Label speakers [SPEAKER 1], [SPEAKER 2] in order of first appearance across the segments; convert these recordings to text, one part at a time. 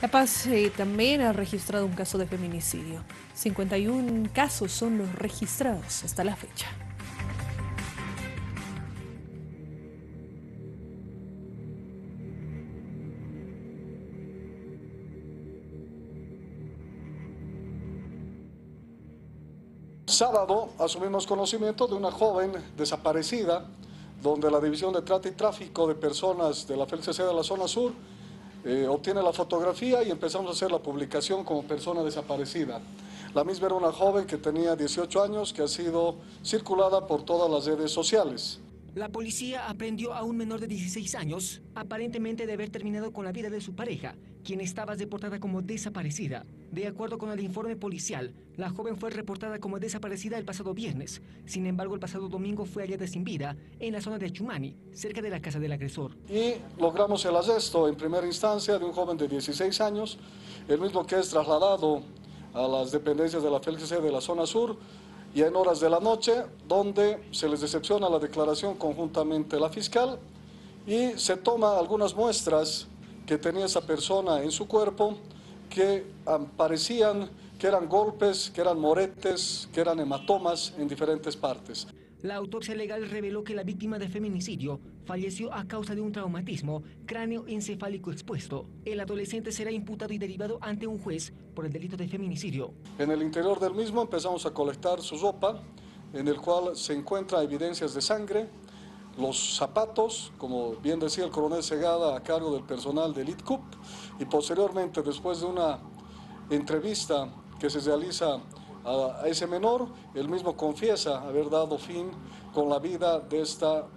[SPEAKER 1] La Paz eh, también ha registrado un caso de feminicidio. 51 casos son los registrados hasta la fecha.
[SPEAKER 2] Sábado asumimos conocimiento de una joven desaparecida, donde la División de Trata y Tráfico de Personas de la FLCC de la zona sur eh, obtiene la fotografía y empezamos a hacer la publicación como persona desaparecida. La misma era una joven que tenía 18 años que ha sido circulada por todas las redes sociales.
[SPEAKER 3] La policía aprendió a un menor de 16 años, aparentemente de haber terminado con la vida de su pareja, quien estaba deportada como desaparecida. De acuerdo con el informe policial, la joven fue reportada como desaparecida el pasado viernes. Sin embargo, el pasado domingo fue hallada sin vida en la zona de Chumani, cerca de la casa del agresor.
[SPEAKER 2] Y logramos el arresto en primera instancia de un joven de 16 años, el mismo que es trasladado a las dependencias de la FLCC de la zona sur, y en horas de la noche, donde se les decepciona la declaración conjuntamente la fiscal y se toma algunas muestras que tenía esa persona en su cuerpo que parecían que eran golpes, que eran moretes, que eran hematomas en diferentes partes.
[SPEAKER 3] La autopsia legal reveló que la víctima de feminicidio falleció a causa de un traumatismo cráneoencefálico expuesto. El adolescente será imputado y derivado ante un juez por el delito de feminicidio.
[SPEAKER 2] En el interior del mismo empezamos a colectar su ropa, en el cual se encuentran evidencias de sangre, los zapatos, como bien decía el coronel Segada, a cargo del personal del ITCUP, y posteriormente, después de una entrevista que se realiza a, ese menor, él mismo confiesa haber dado fin con la vida de esta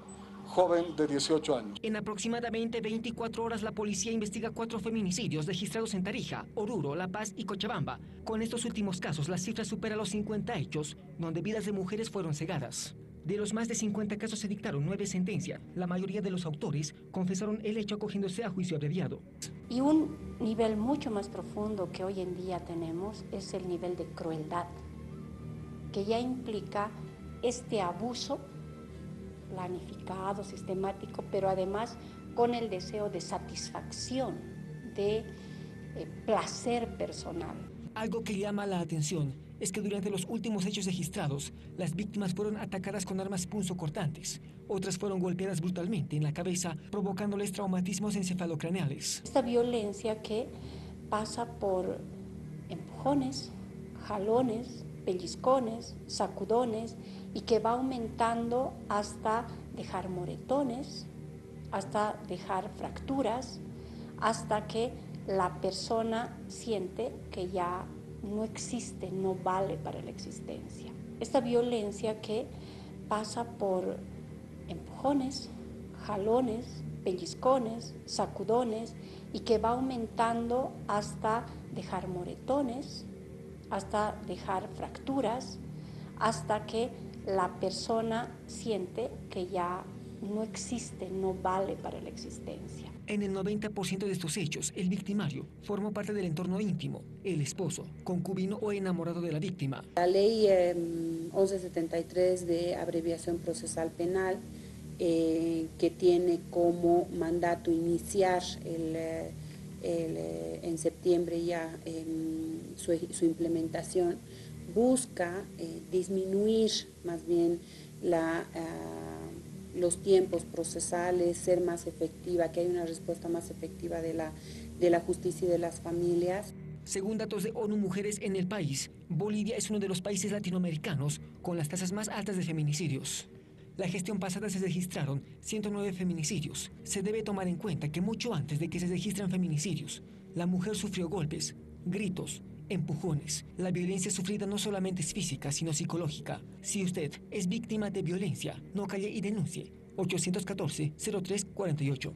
[SPEAKER 2] joven de 18 años.
[SPEAKER 3] En aproximadamente 24 horas la policía investiga cuatro feminicidios registrados en Tarija, Oruro, La Paz y Cochabamba. Con estos últimos casos la cifra supera los 50 hechos donde vidas de mujeres fueron cegadas. De los más de 50 casos se dictaron nueve sentencias. La mayoría de los autores confesaron el hecho acogiéndose a juicio abreviado.
[SPEAKER 4] Y un nivel mucho más profundo que hoy en día tenemos es el nivel de crueldad, que ya implica este abuso planificado, sistemático, pero además con el deseo de satisfacción, de eh, placer personal.
[SPEAKER 3] Algo que llama la atención es que durante los últimos hechos registrados, las víctimas fueron atacadas con armas punzocortantes. Otras fueron golpeadas brutalmente en la cabeza, provocándoles traumatismos encefalocraneales.
[SPEAKER 4] Esta violencia que pasa por empujones, jalones, pellizcones, sacudones y que va aumentando hasta dejar moretones, hasta dejar fracturas, hasta que la persona siente que ya no existe, no vale para la existencia. Esta violencia que pasa por empujones, jalones, pellizcones, sacudones y que va aumentando hasta dejar moretones, hasta dejar fracturas, hasta que la persona siente que ya no existe, no vale para la existencia.
[SPEAKER 3] En el 90% de estos hechos, el victimario formó parte del entorno íntimo, el esposo, concubino o enamorado de la víctima.
[SPEAKER 5] La ley 1173 em, de abreviación procesal penal, eh, que tiene como mandato iniciar eh, eh, en septiembre ya em, su, su, implementación, busca disminuir más bien la ah, los tiempos procesales, ser más efectiva, que hay una respuesta más efectiva de la, de la justicia y de las familias.
[SPEAKER 3] Según datos de ONU Mujeres en el país, Bolivia es uno de los países latinoamericanos con las tasas más altas de feminicidios. La gestión pasada se registraron 109 feminicidios. Se debe tomar en cuenta que mucho antes de que se registren feminicidios, la mujer sufrió golpes, gritos, empujones. La violencia sufrida no solamente es física, sino psicológica. Si usted es víctima de violencia, no calle y denuncie. 814-0348.